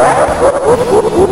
¡Gracias!